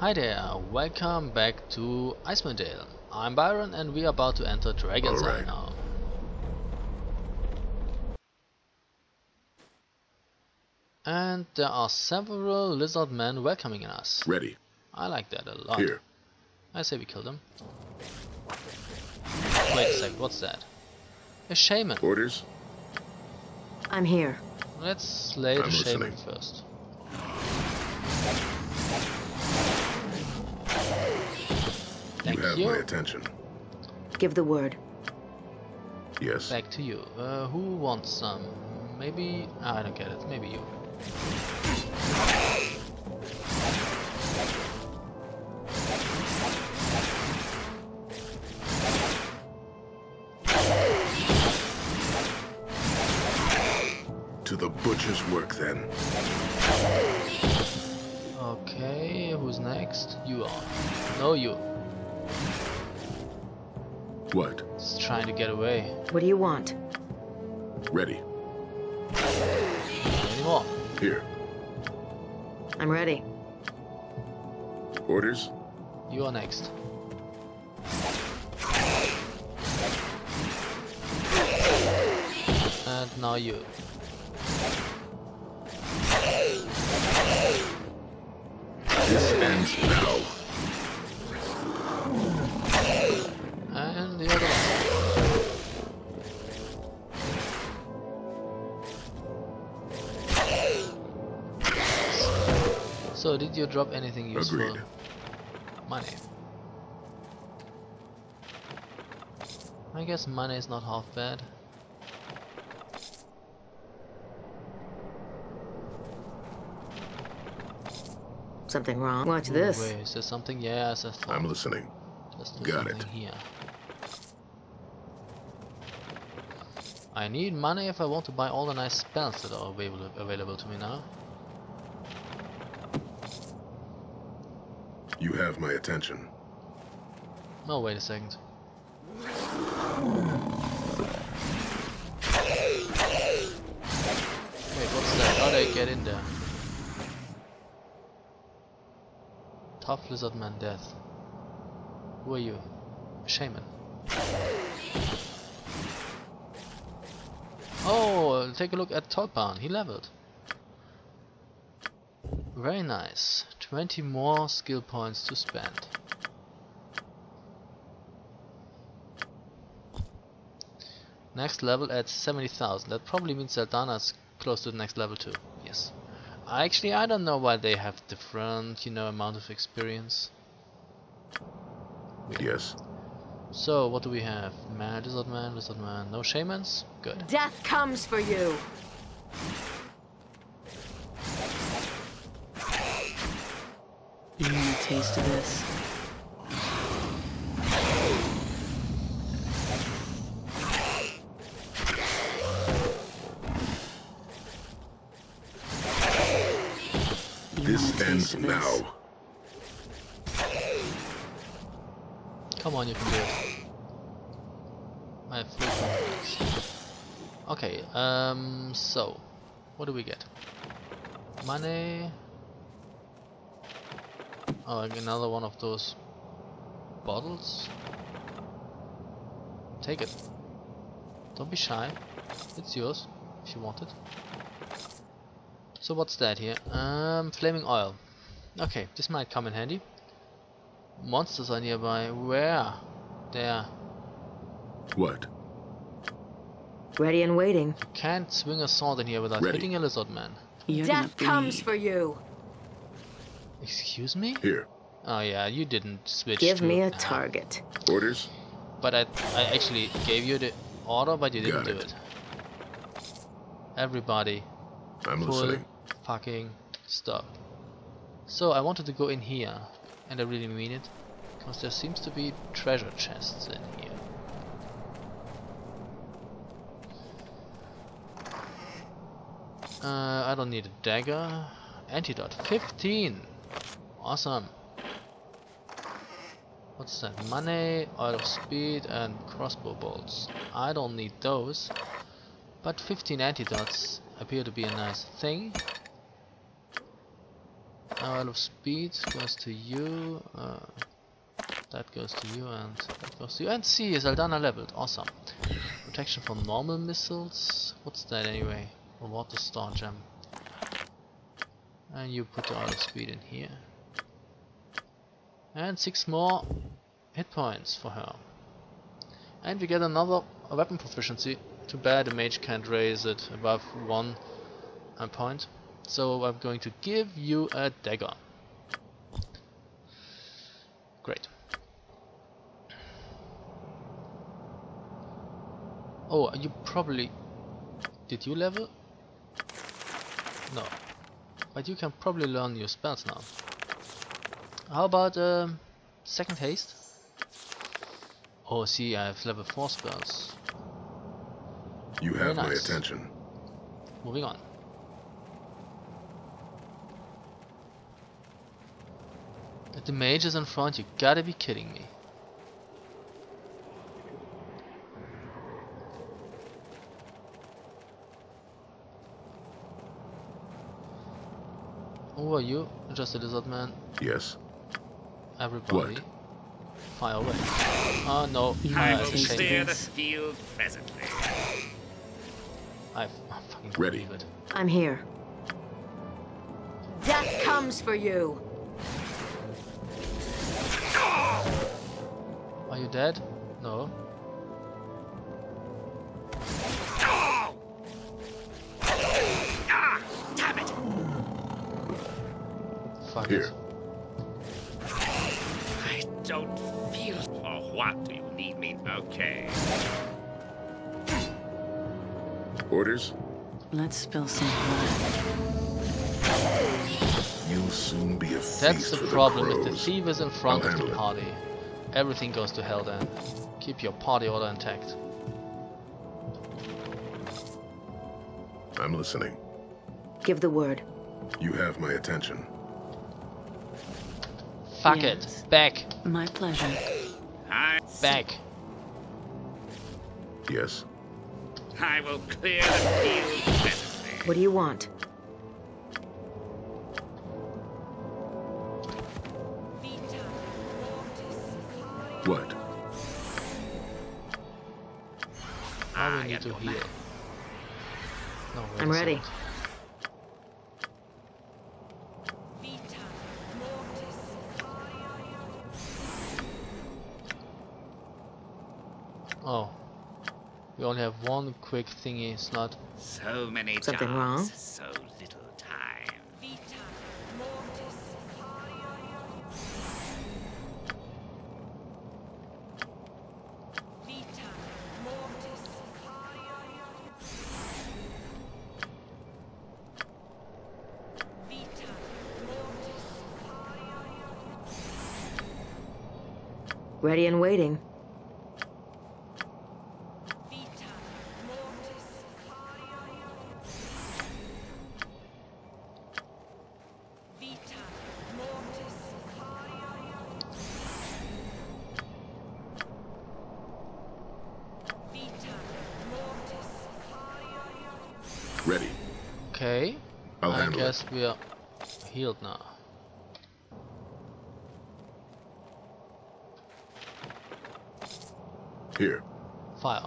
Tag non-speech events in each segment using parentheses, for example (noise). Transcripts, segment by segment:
Hi there, welcome back to Icewind Dale. I'm Byron and we are about to enter Dragon's Eye Alright. now. And there are several lizard men welcoming us. Ready. I like that a lot. Here. I say we kill them. Wait a sec, what's that? A shaman. Orders? I'm here. Let's slay the I'm shaman listening. first. Thank you have you. my attention. Give the word. Yes. Back to you. Uh, who wants some? Maybe ah, I don't get it. Maybe you. To the butcher's work then. Okay, who's next? You are. No, you. What? He's trying to get away. What do you want? Ready. Not anymore. Here. I'm ready. Orders? You are next. And now you. This ends now. You drop anything useful? Agreed. Money. I guess money is not half bad. Something wrong? Watch Ooh, this. Wait, is there something? Yes, I thought. I'm listening. Let's Got it. here. I need money if I want to buy all the nice spells that are available available to me now. You have my attention. Oh, wait a second. Wait, what's that? How do I get in there? Tough lizard man death. Who are you? Shaman. Oh, take a look at Tolpan. He leveled. Very nice. 20 more skill points to spend. Next level at 70,000. That probably means Zeldana's close to the next level too. Yes. Actually, I don't know why they have different, you know, amount of experience. Yes. So, what do we have? Man, lizard man, lizard man. No shamans? Good. Death comes for you. You need a taste of this. This want a taste ends of this? now. Come on, you can do it. I have full confidence. Okay, um, so, what do we get? Money. Oh, another one of those bottles. Take it. Don't be shy. It's yours, if you want it. So what's that here? Um, flaming oil. Okay, this might come in handy. Monsters are nearby. Where? There. What? Ready and waiting. Can't swing a sword in here without Ready. hitting a lizard man. You're Death comes for you. Excuse me? Here. Oh yeah, you didn't switch Give to- me a target. Orders? But I, I actually gave you the order, but you didn't Got do it. it. Everybody, I'm full listening. fucking stop. So I wanted to go in here, and I really mean it, because there seems to be treasure chests in here. Uh, I don't need a dagger. Antidote 15. Awesome. What's that? Money, out of speed, and crossbow bolts. I don't need those. But 15 antidotes appear to be a nice thing. Out of speed goes to you. Uh, that goes to you and that goes to you. And C is Aldana leveled. Awesome. Protection from normal missiles. What's that anyway? A water star gem. And you put the oil of speed in here. And six more hit points for her. And we get another weapon proficiency. Too bad the mage can't raise it above one uh, point. So I'm going to give you a dagger. Great. Oh, you probably... Did you level? No. But you can probably learn your spells now. How about um, second haste? Oh, see, I have level 4 spells. You Very have my attention. Moving on. But the mage is in front, you gotta be kidding me. Who are you? Just a lizard man. Yes. Everybody. What? Fire away. Oh no, You I, will it's a. Clear the field presently. I f- I fucking can't Ready. believe it. I'm here. Death comes for you. Are you dead? No. Ah! Damn it! Fuck Here. it. Orders? Let's spill some blood. You'll soon be a feast That's the for problem. the If the crows. thief is in front I'll of the handle it. party, everything goes to hell then. Keep your party order intact. I'm listening. Give the word. You have my attention. Fuck Yes. it. Back. My pleasure. I, Back. Yes. I will clear the field presently. What do you want? What? Now Ah, need to heal. No, I'm ready. second. Oh. We only have one quick thingy slot. So many Something jobs, wrong? so little time. Ready and waiting. Guess we are healed now. Here. Fire.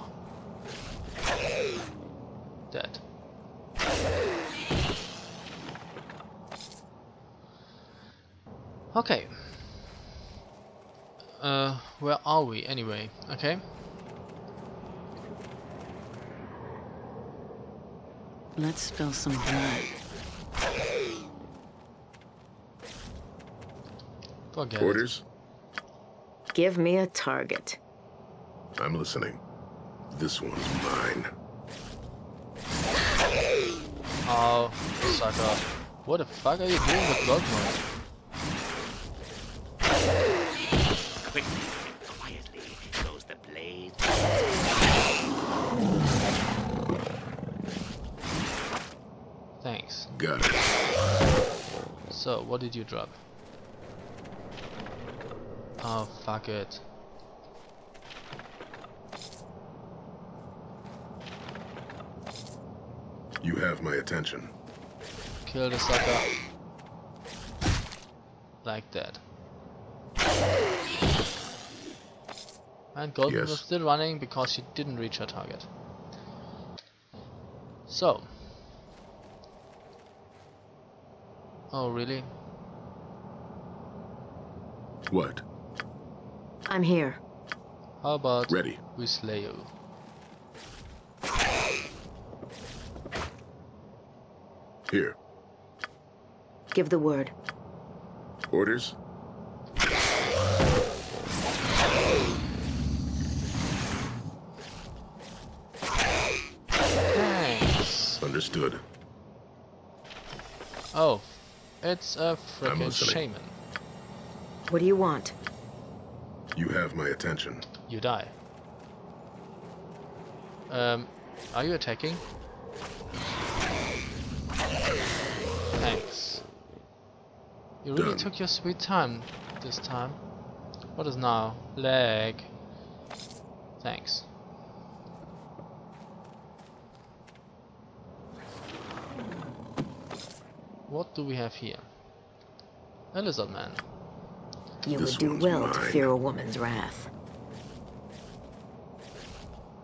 Dead. Okay. Uh, where are we anyway? Okay. Let's spill some blood. Forget it. Orders? Give me a target. I'm listening. This one's mine. Oh, sucker. What the fuck are you doing with blood mode? Quickly and quietly goes the blade. Thanks. Got it. So, what did you drop? Oh, fuck it. You have my attention. Kill the sucker. Like that. And Golden Yes. was still running because she didn't reach her target. So. Oh, really? What? I'm here. How about Ready. we slay you? Here. Give the word. Orders? Thanks. Understood. Oh, it's a frickin' shaman. What do you want? You have my attention. You die. Um, are you attacking? Thanks. You really Done. took your sweet time this time. What is now? Leg. Thanks. What do we have here? A lizard man. You This would do one's well to fear a woman's wrath.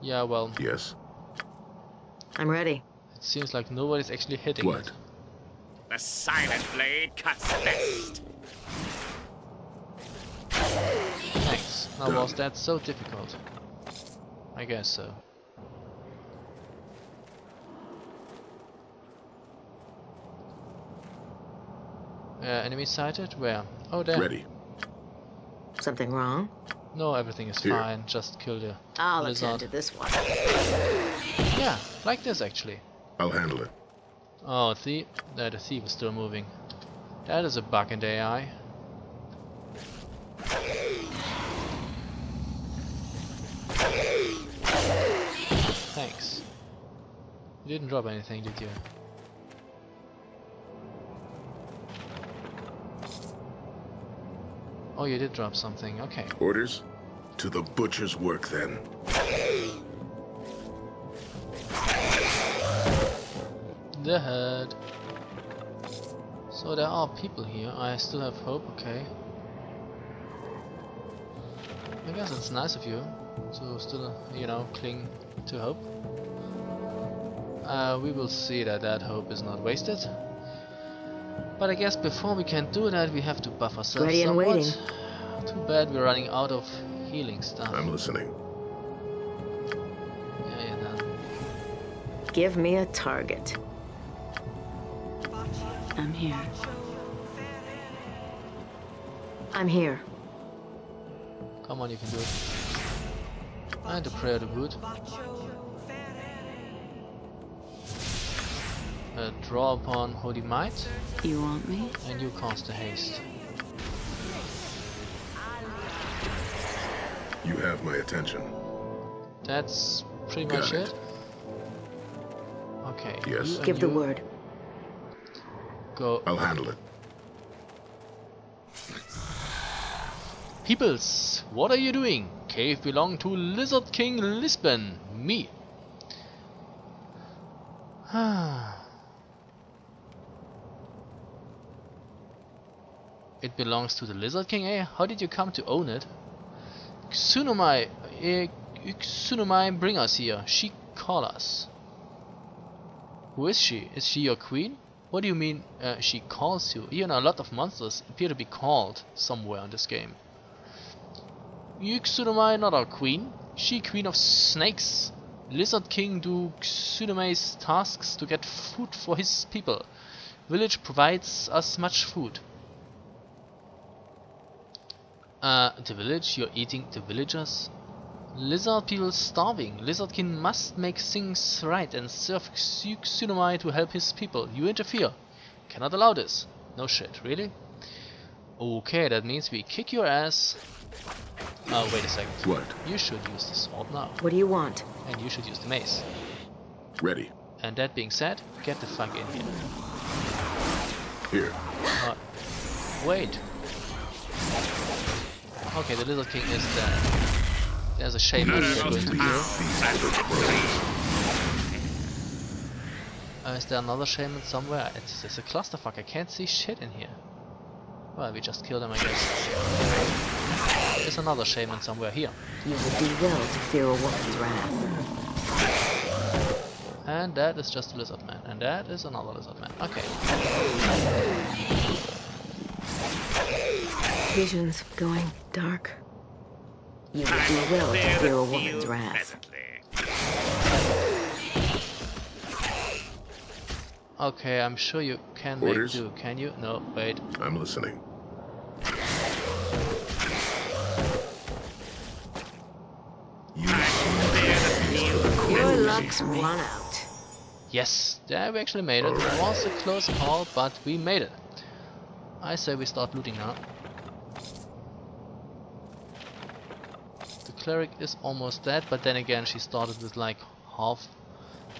Yeah, well, Yes. I'm ready. it seems like nobody's actually hitting What? it. The silent blade cuts best. Thanks. Now was that so difficult? I guess so. Uh, enemy sighted? Where? Oh, there. Ready. Something wrong? No, everything is Here. fine. Just kill the I'll lizard. attend to this one. Yeah, like this actually. I'll handle it. Oh, thief. Uh, the thief is still moving. That is a bug in the AI. Thanks. You didn't drop anything, did you? Oh, you did drop something. Okay. Orders? To the butcher's work then. The head. So there are people here. I still have hope. Okay. I guess it's nice of you to still, you know, cling to hope. Uh, we will see that that hope is not wasted. But I guess before we can do that, we have to buff ourselves Ready and somewhat. waiting. Too bad we're running out of healing stuff. I'm listening. Yeah, yeah, then. Give me a target. I'm here. I'm here. Come on, you can do it. And the prayer to boot. Uh, draw upon Holy Might, You want me? and you cast a haste. You have my attention. That's pretty Got much it. it. Okay. Yes. you Give the word. Go. I'll handle it. Peoples, what are you doing? Cave belong to Lizard King Lisbon. Me. It belongs to the Lizard King, eh? How did you come to own it? Yxunomei, eh, Yxunomei, bring us here. She call us. Who is she? Is she your queen? What do you mean uh, she calls you? Even a lot of monsters appear to be called somewhere in this game. Yxunomei not our queen. She queen of snakes. Lizard King do Yxunomei's tasks to get food for his people. Village provides us much food. Uh, the village? You're eating the villagers? Lizard people starving. Lizardkin must make things right and serve Yxunomei to help his people. You interfere. Cannot allow this. No shit, really? Okay, that means we kick your ass. Oh, wait a second. What? You should use the sword now. What do you want? And you should use the mace. Ready. And that being said, get the fuck in here. Here. Uh, wait. Okay, the little King is dead. There's a shaman None we of are going to kill. these other crows. Uh, is there another shaman somewhere? It's, it's a clusterfuck. I can't see shit in here. Well, we just killed him, I guess. There's another shaman somewhere here. You would do well to fear a woman's wrath. And that is just a lizard man. And that is another lizard man. Okay. Visions going dark. You would do I well to bear a woman's field wrath. presently. Okay, I'm sure you can Orders? make do, can you? No, wait. I'm listening. You I bear the field Your luck's run out. Yes, there we actually made it. It was a close call, but we made it. I say we start looting now. Cleric is almost dead, but then again she started with like half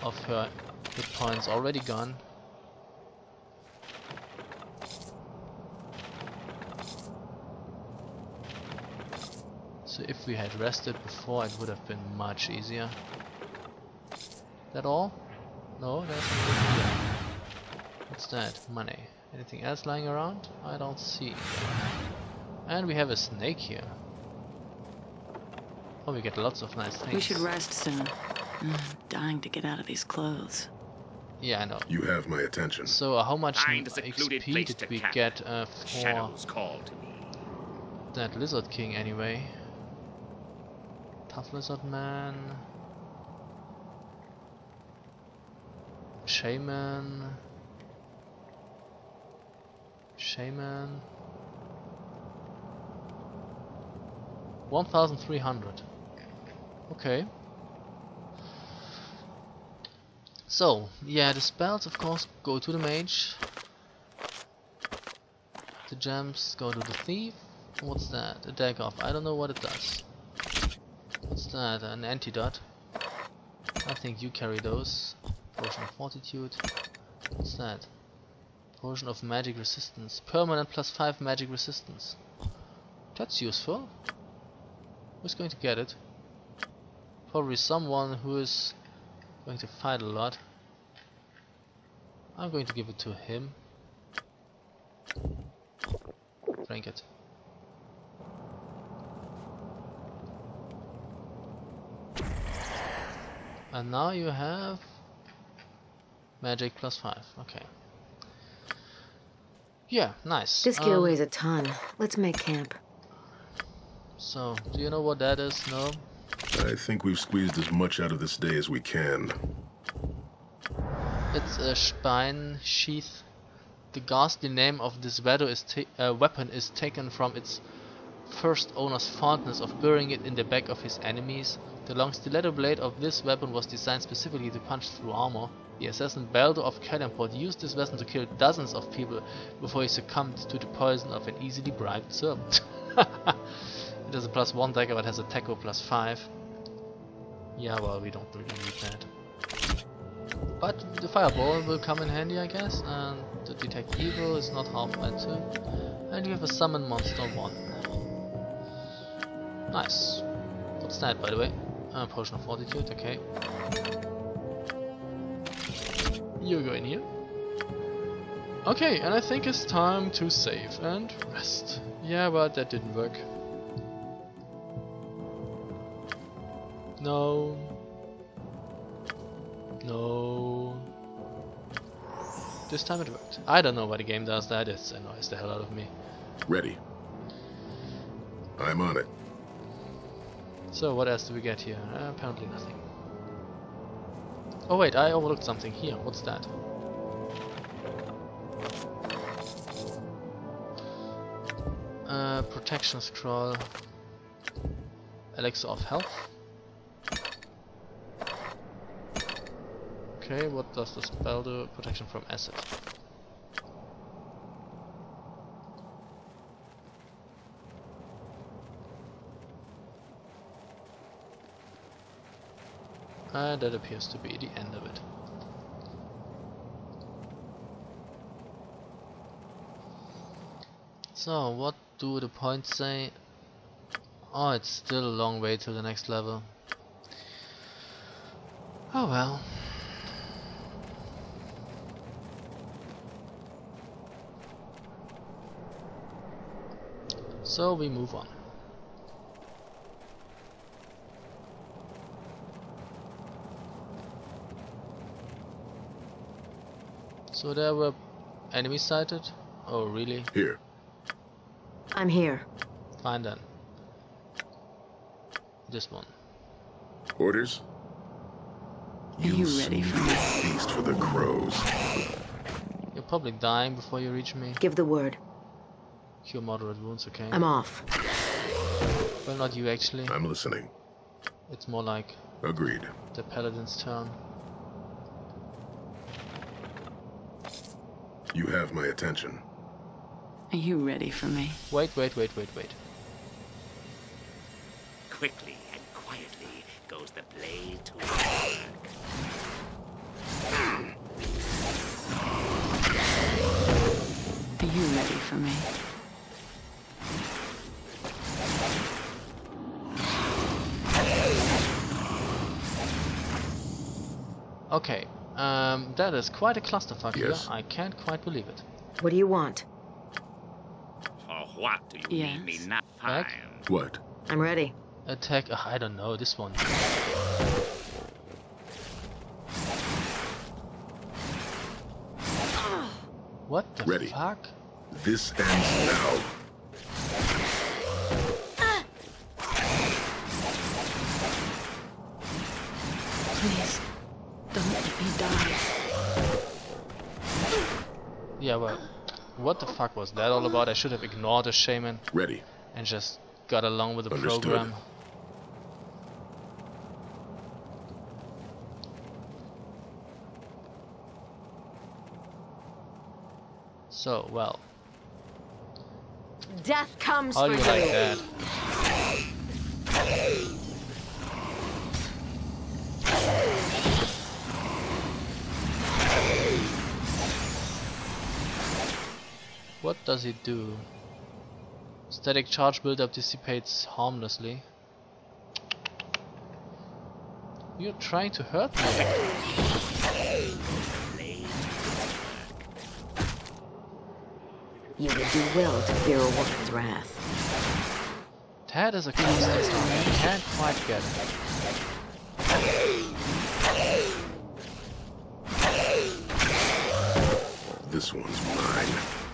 of her hit points already gone. So if we had rested before it would have been much easier. That all? No, here. What's that? Money. Anything else lying around? I don't see. And we have a snake here. Oh, we get lots of nice things. We should rest soon. Mm, dying to get out of these clothes. Yeah, I know. You have my attention. So uh, how much Find a m- secluded XP did we camp. get uh, for shadows call that Lizard King anyway? Tough Lizard Man. Shaman. Shaman. 1300. Okay. So, yeah, the spells of course go to the mage. The gems go to the thief. What's that? A dagger. I don't know what it does. What's that? An antidote. I think you carry those. Potion of fortitude. What's that? Potion of magic resistance. Permanent plus 5 magic resistance. That's useful. Who's going to get it? Probably someone who is going to fight a lot. I'm going to give it to him. Drink it. And now you have magic plus 5. Okay. Yeah, nice. This gear Um, weighs a ton. Let's make camp. So, do you know what that is? No? I think we've squeezed as much out of this day as we can. It's a Spine sheath. The ghastly name of this weapon is, uh, weapon is taken from its first owner's fondness of burying it in the back of his enemies. The long stiletto blade of this weapon was designed specifically to punch through armor. The assassin Baldo of Kellenport used this weapon to kill dozens of people before he succumbed to the poison of an easily bribed servant. (laughs) it has a plus 1 dagger but has a tackle plus 5. Yeah, well, we don't really need that. But the fireball will come in handy, I guess, and to detect evil is not half bad too. And you have a summon monster one. Nice. What's that, by the way? Uh, potion of fortitude. Okay. You go in here. Okay, and I think it's time to save and rest. Yeah, but that didn't work. No. No. This time it worked. I don't know why the game does that, it annoys the hell out of me. Ready. I'm on it. So what else do we get here? Uh, apparently nothing. Oh wait, I overlooked something here. What's that? Uh, protection scroll. Elixir of health. Okay, what does the spell do? Protection from acid. And that appears to be the end of it. So, what do the points say? Oh, it's still a long way to the next level. Oh well. So we move on. So there were enemies sighted? Oh really? Here. I'm here. Fine then. This one. Orders? Are you You'll ready for be me? feast for the crows. You're probably dying before you reach me. Give the word. Cure moderate wounds, okay? I'm off. well, not you actually. I'm listening. It's more like Agreed. the paladin's turn. You have my attention. Are you ready for me? Wait, wait, wait, wait, wait. Quickly and quietly goes the blade to work. Okay, um, that is quite a clusterfuck Yes. here. I can't quite believe it. What do you want? For what do you need me now? Back? What? I'm ready. Attack, ugh, I don't know, this one. What the Ready. fuck? This ends now. Well, what the fuck was that all about? I should have ignored the shaman Ready. and just got along with the Understood. program. So, well, Death comes how for you you. like that? What does it do? Static charge buildup dissipates harmlessly. You're trying to hurt me. You would do well to fear a woman's wrath. That is a cluster I can't quite get it. This one's mine.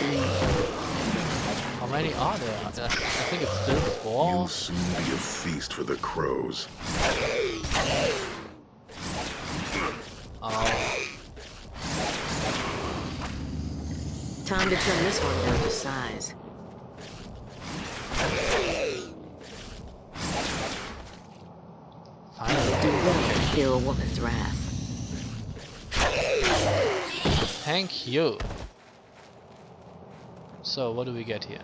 You're gonna bleed. How many are there? I I think it's still four. You'll soon be a feast for the crows. Oh, Time to trim this one down to size. finally. Do well to fear a woman's wrath. Thank you. So, what do we get here?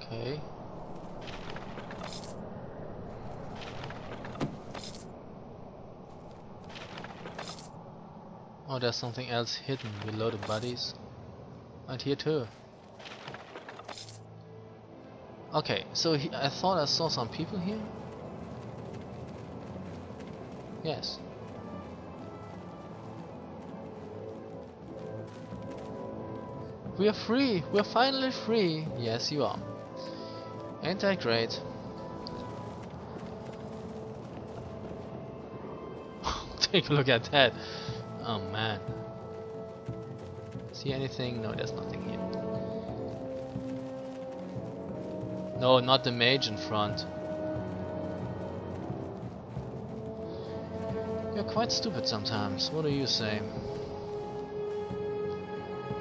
Okay. Oh, there's something else hidden below the bodies. And here too. Okay, so he, I thought I saw some people here. Yes. We are free! We're finally free! Yes, you are. Ain't that great? (laughs) Take a look at that. Oh man. See anything? No, there's nothing here. No, not the mage in front. You're quite stupid sometimes. What do you say?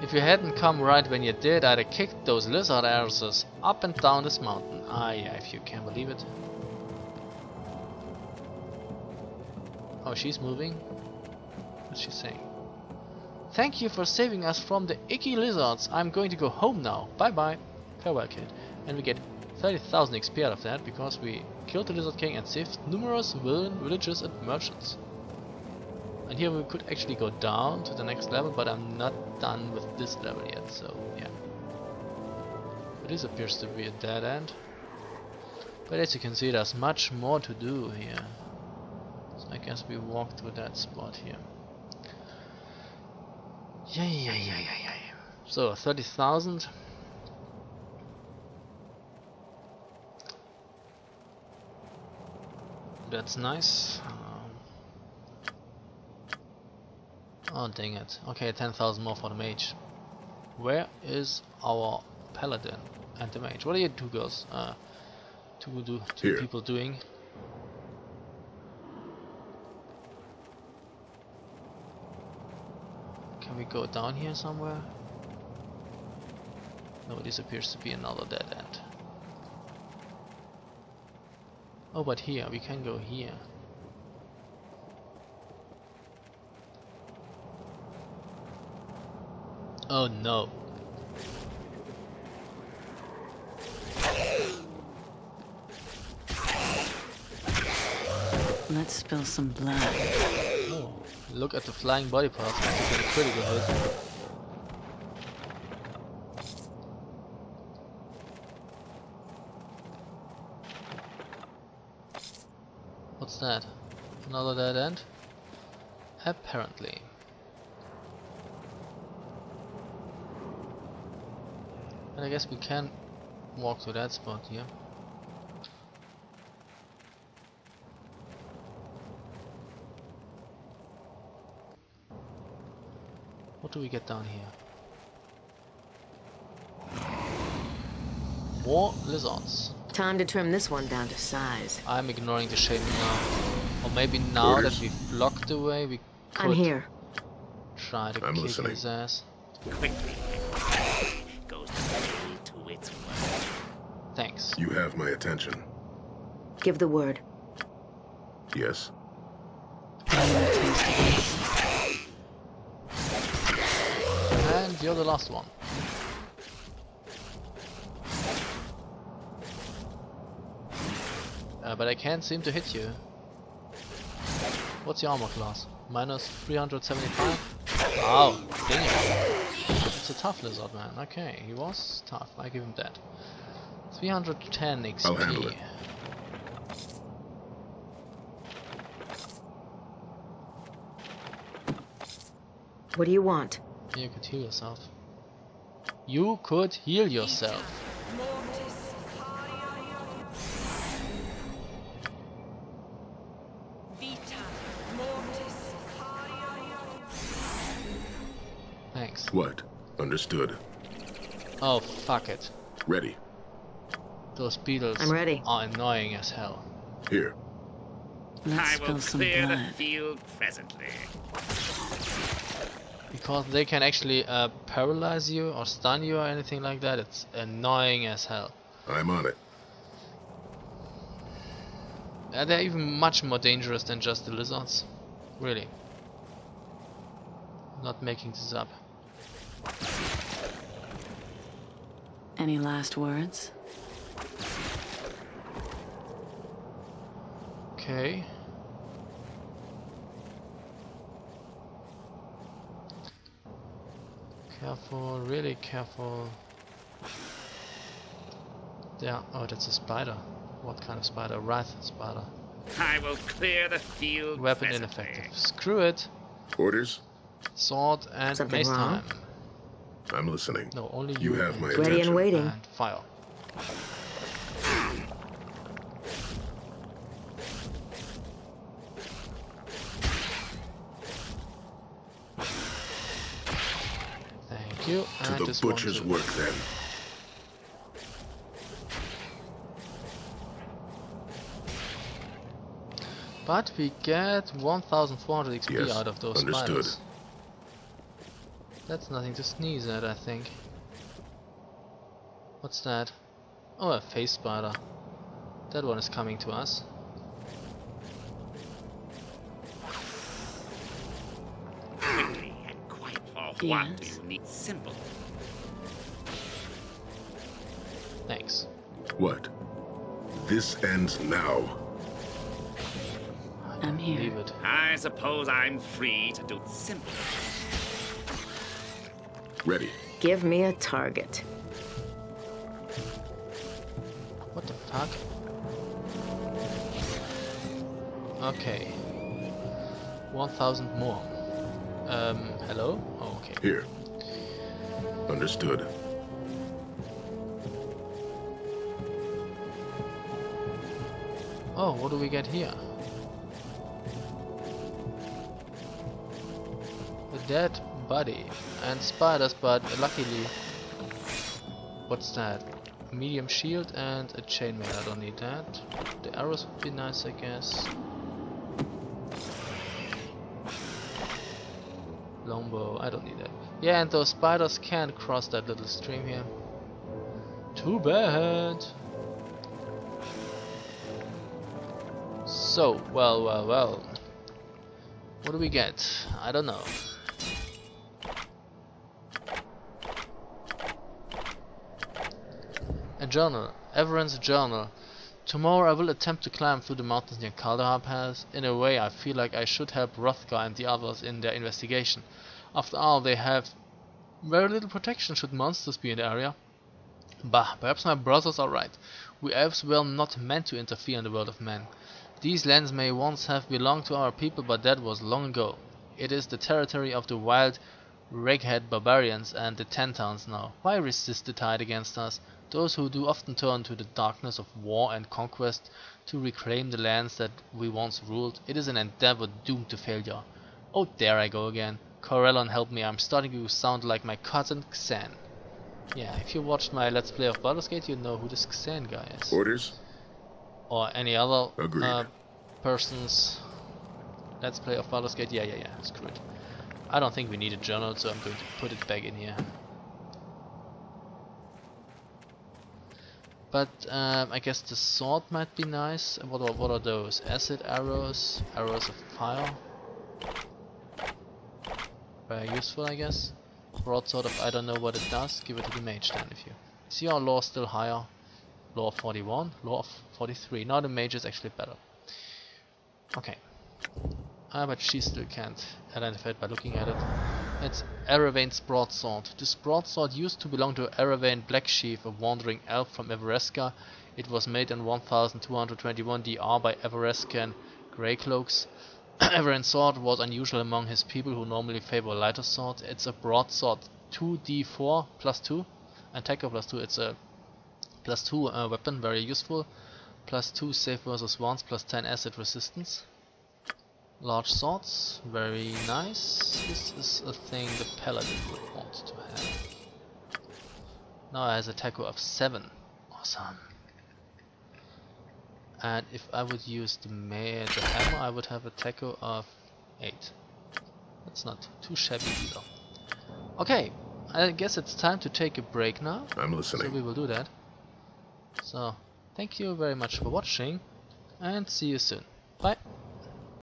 If you hadn't come right when you did, I'd have kicked those lizard asses up and down this mountain. Ah, yeah, if you can believe it. Oh, she's moving? What's she saying? Thank you for saving us from the icky lizards. I'm going to go home now. Bye bye. Farewell, kid. And we get 30,000 XP out of that because we killed the Lizard King and saved numerous villain villages and merchants. And here we could actually go down to the next level, but I'm not done with this level yet, so yeah. This appears to be a dead end. But as you can see, there's much more to do here. So I guess we walk through that spot here. Yeah, yeah, yeah, yeah, yeah. So, 30,000. That's nice. Um, oh, dang it. Okay, 10,000 more for the mage. Where is our paladin and the mage? What are you two girls? Uh, two, do, two Here. people doing? Can we go down here somewhere? No, this appears to be another dead end. Oh, but here, we can go here. Oh no. Let's spill some blood. Oh, look at the flying body parts. Been a critical hit. What's that? Another dead end? Apparently. And I guess we can walk to that spot here. What do we get down here? More lizards. Time to trim this one down to size. I'm ignoring the shading now. Or maybe now Orders. that we've blocked the way, we could I'm here. try to I'm kick listening. his ass. Quickly goes to its work. Thanks. You have my attention. Give the word. Yes. I want a taste of this. And you're the last one. Uh, but I can't seem to hit you. What's your armor class? Minus 375? Wow, dang it. It's a tough lizard man. Okay, he was tough. I give him that. 310 XP. I'll handle it. What do you want? You could heal yourself. You could heal yourself. What? Understood. Oh, fuck it. Ready. Those beetles I'm ready. are annoying as hell. Here. Let's I will some clear the field presently. Because they can actually uh, paralyze you or stun you or anything like that. It's annoying as hell. I'm on it. Uh, they're even much more dangerous than just the lizards. Really. Not making this up. Any last words? Okay. Careful, really careful. Yeah, oh, that's a spider. What kind of spider? Wraith spider. I will clear the field Weapon presently. ineffective. Screw it. Orders? Sword and Something mace wrong? time. I'm listening. No, only You you. have and- my Ready and waiting. And fire. Thank you. To and the butcher's too. work then. But we get 1400 XP Yes, out of those understood. spiders. That's nothing to sneeze at, I think. What's that? Oh, a phase spider. That one is coming to us. Quickly and quiet. For what do you need? Simple. Thanks. What? This ends now. I'm here. Leave it. I suppose I'm free to do simple. Ready. Give me a target. What the fuck? Okay. 1000 more. Um, hello? Oh, okay. Here. Understood. Oh, what do we get here? A dead body and spiders, but luckily, what's that? Medium shield and a chainmail. I don't need that. The arrows would be nice, I guess. Longbow, I don't need that. Yeah, and those spiders can't cross that little stream here. Too bad. So, well, well, well. What do we get? I don't know. Journal. Everend's journal. Tomorrow I will attempt to climb through the mountains near Kuldahar Pass. In a way, I feel like I should help Rothgar and the others in their investigation. After all, they have very little protection should monsters be in the area. Bah, perhaps my brothers are right. We elves were not meant to interfere in the world of men. These lands may once have belonged to our people, but that was long ago. It is the territory of the wild, Reghed barbarians and the Tentans now. Why resist the tide against us? Those who do often turn to the darkness of war and conquest to reclaim the lands that we once ruled. It is an endeavor doomed to failure. Oh, there I go again. Corellon, help me, I'm starting to sound like my cousin Xan. Yeah, if you watched my Let's Play of Baldur's Gate, you know who this Xan guy is. Orders? Or any other uh, person's Let's Play of Baldur's Gate. Yeah, yeah, yeah, screw it. I don't think we need a journal, so I'm going to put it back in here. But um, I guess the sword might be nice. What are, what are those? Acid arrows, arrows of fire. Very useful, I guess. Broadsword of I don't know what it does. Give it to the mage then if you see our lore still higher. Lore 41, lore of 43. Now the mage is actually better. Okay. Ah, but she still can't identify it by looking at it. It's Aravain's broadsword. This broadsword used to belong to Aravain Blacksheaf, a wandering elf from Evereska. It was made in 1221 DR by Evereskan Greycloaks. (clears throat) Everend's sword was unusual among his people who normally favor lighter swords. It's a broadsword 2d4 plus 2, attacker plus 2. It's a plus 2 uh, weapon, very useful. Plus 2 save versus wands, plus 10 acid resistance. Large swords, very nice. This is a thing the paladin would want to have. Now it has a THAC0 of 7. Awesome. And if I would use the, the hammer, I would have a THAC0 of 8. That's not too shabby either. Okay, I guess it's time to take a break now. I'm listening. So we will do that. So, thank you very much for watching and see you soon. Bye.